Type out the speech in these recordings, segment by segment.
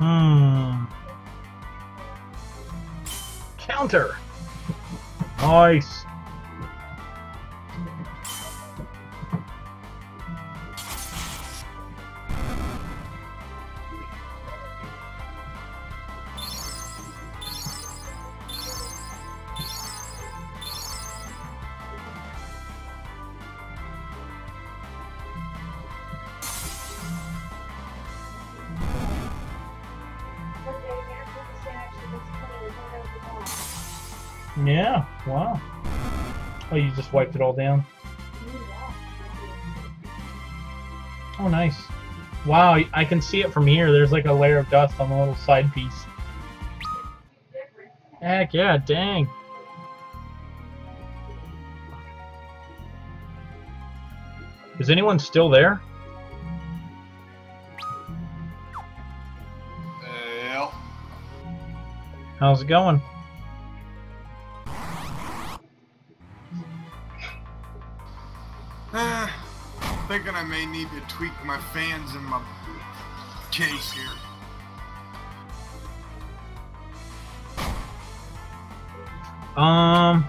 Hmm. Counter. Nice. Yeah, wow. Oh, you just wiped it all down? Oh, nice. Wow, I can see it from here. There's like a layer of dust on the little side piece. Heck yeah, dang. Is anyone still there? Uh, yeah. How's it going? May need to tweak my fans in my case here. Um.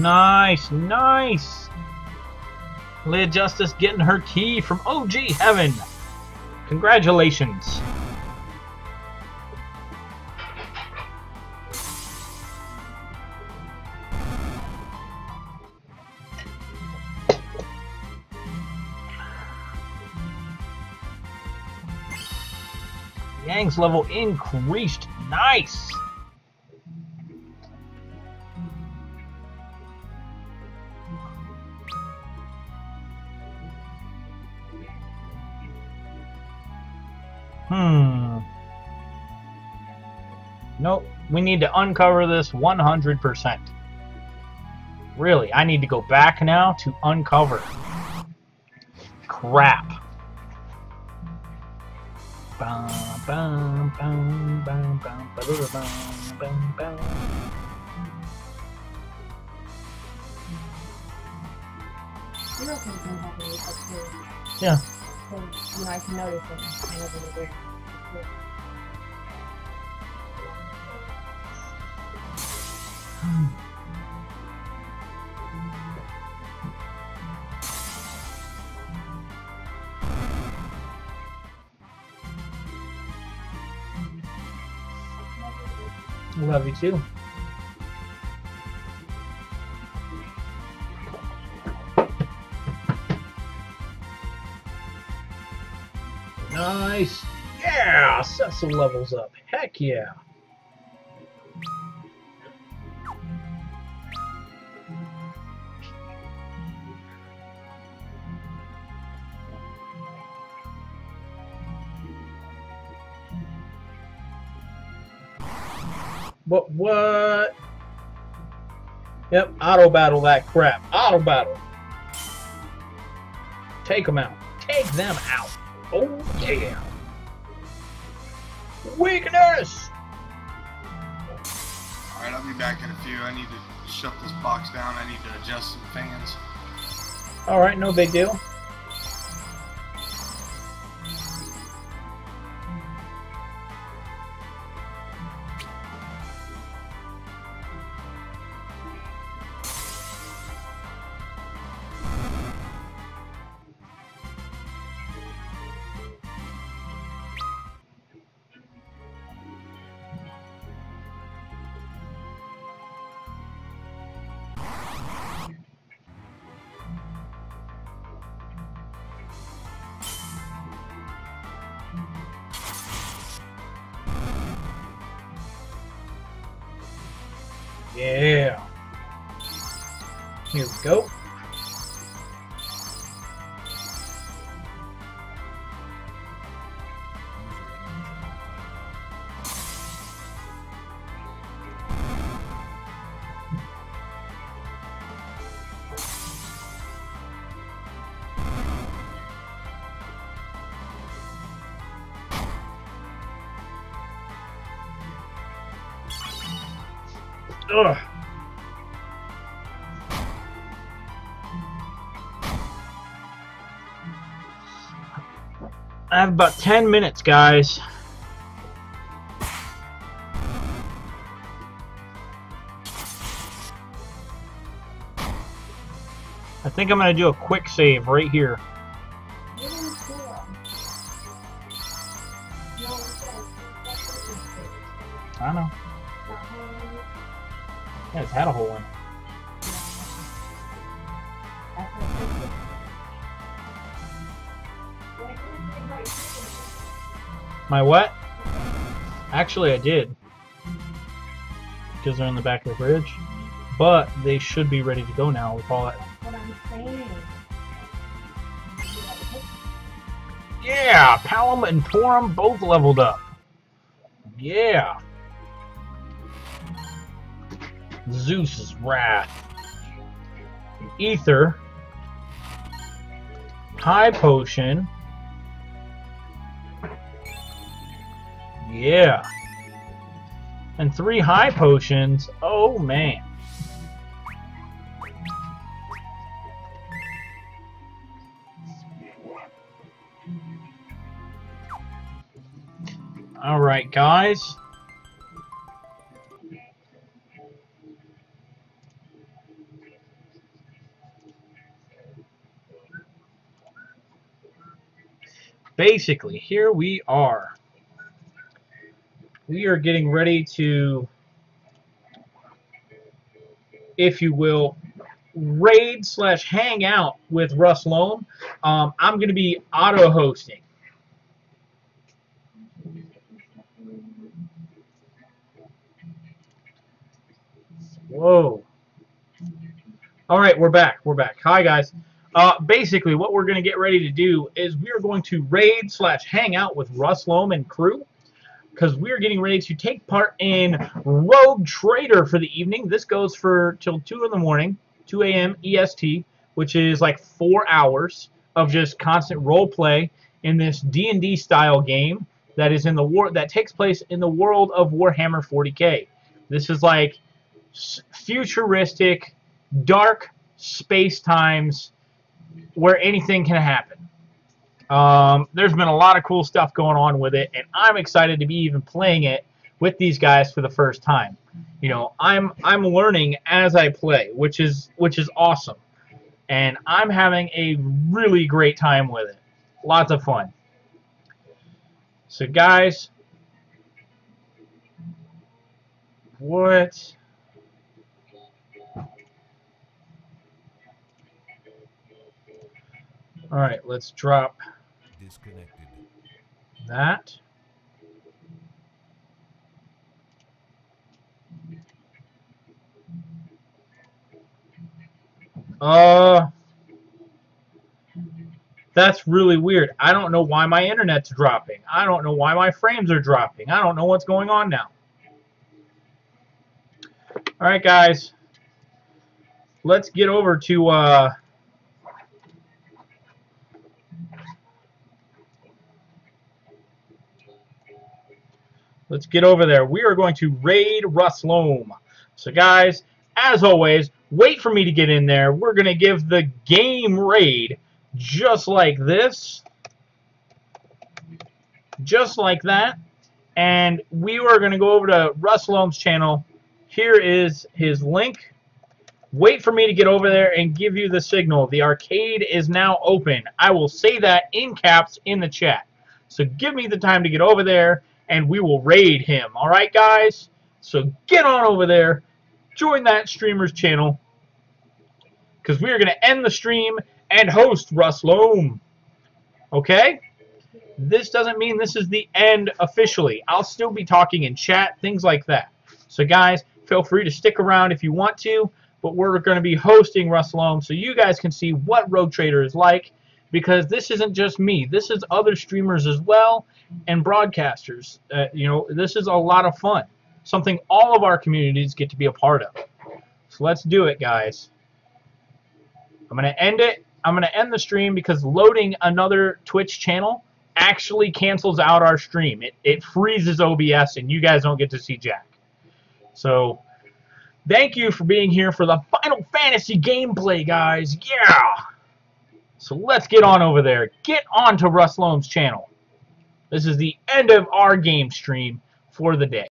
Nice, nice. Leah Justice getting her key from OG Heaven. Congratulations. Yang's level increased. Nice. Hmm. Nope. We need to uncover this 100%. Really, I need to go back now to uncover. Crap. Yeah. So, you know, I can notice it kind of. Love you too. Nice. Yeah, set some levels up. Heck yeah. But What? Yep, auto battle that crap. Auto battle. Take them out. Take them out. Oh yeah. Weakness. All right, I'll be back in a few. I need to shut this box down. I need to adjust some fans. All right, no big deal. Yeah. Here we go. Ugh. I have about 10 minutes, guys. I think I'm going to do a quick save right here. Yeah, it's had a hole in it. That's what it says. Why couldn't you write chicken? My what? Actually, I did. Because they're in the back of the bridge. But they should be ready to go now with all that. Yeah, Palom and Porom both leveled up. Yeah. Zeus's Wrath. Ether. High Potion. Yeah. And three high potions. Oh man. All right, guys. Basically, here we are. We are getting ready to, if you will, raid slash hang out with Russ Loam. Um, I'm going to be auto hosting. Whoa. All right, we're back. We're back. Hi, guys. Uh, basically, what we're going to get ready to do is we are going to raid slash hang out with Russ Loam and crew because we're getting ready to take part in Rogue Trader for the evening. This goes for till 2 in the morning, 2 a.m. EST, which is like four hours of just constant role play in this D&D style game that is in the war that takes place in the world of Warhammer 40k. This is like futuristic, dark space times where anything can happen. Um, there's been a lot of cool stuff going on with it, and I'm excited to be even playing it with these guys for the first time. You know, I'm I'm learning as I play, which is which is awesome, and I'm having a really great time with it. Lots of fun. So, guys, what? All right, let's drop Disconnected. that. Uh, that's really weird. I don't know why my internet's dropping. I don't know why my frames are dropping. I don't know what's going on now. All right, guys. Let's get over to uh, Let's get over there. We are going to raid Russ Loam. So, guys, as always, wait for me to get in there. We're going to give the game raid just like this. Just like that. And we are going to go over to Russ Loam's channel. Here is his link. Wait for me to get over there and give you the signal. The arcade is now open. I will say that in caps in the chat. So give me the time to get over there and we will raid him. All right, guys? So get on over there, join that streamer's channel, because we are going to end the stream and host Russ Loam. Okay? This doesn't mean this is the end officially. I'll still be talking in chat, things like that. So, guys, feel free to stick around if you want to, but we're going to be hosting Russ Loam so you guys can see what Rogue Trader is like, because this isn't just me. This is other streamers as well and broadcasters. Uh, you know, this is a lot of fun. Something all of our communities get to be a part of. So let's do it, guys. I'm going to end it. I'm going to end the stream because loading another Twitch channel actually cancels out our stream. It, it freezes OBS and you guys don't get to see Jack. So Thank you for being here for the Final Fantasy gameplay, guys. Yeah. So let's get on over there. Get on to Russ Loam's channel. This is the end of our game stream for the day.